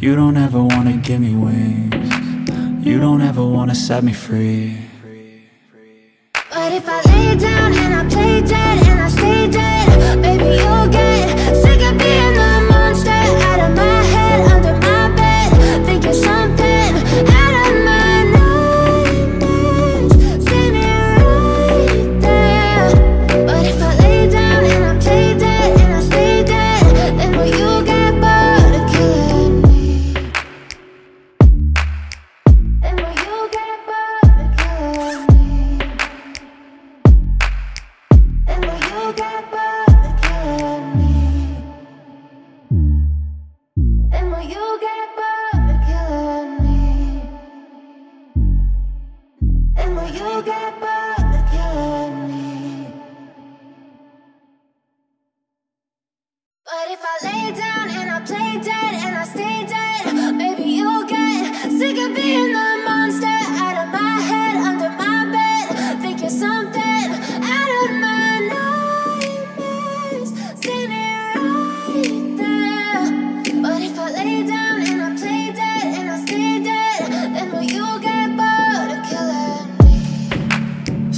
You don't ever wanna give me wings. You don't ever wanna set me free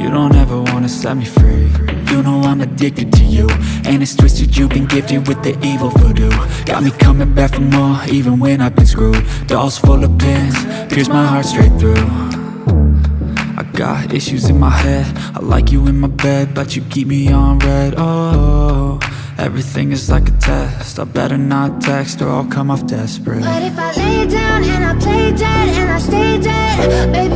You don't ever wanna set me free. You know I'm addicted to you. And it's twisted you've been gifted with the evil voodoo. Got me coming back for more even when I've been screwed. Dolls full of pins, pierce my heart straight through. I got issues in my head. I like you in my bed But you keep me on red. Oh, everything is like a test. I better not text or I'll come off desperate. But if I lay down and I play dead and I stay dead, maybe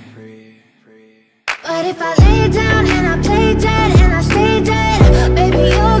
But if I lay down and I play dead and I stay dead Baby you'll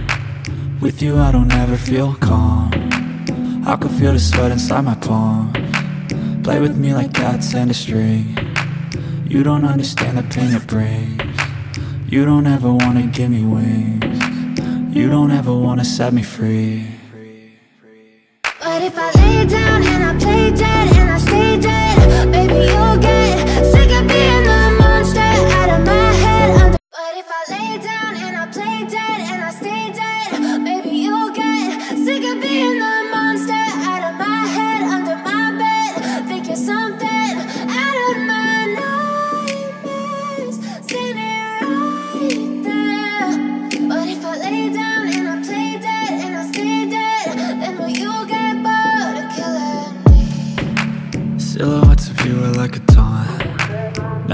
with you I don't ever feel calm. I can feel the sweat inside my palm. Play with me like cats and a string. You don't understand the pain it brings. You don't ever wanna give me wings. You don't ever wanna set me free. But if I lay down and I play dead and I stay dead Baby you'll get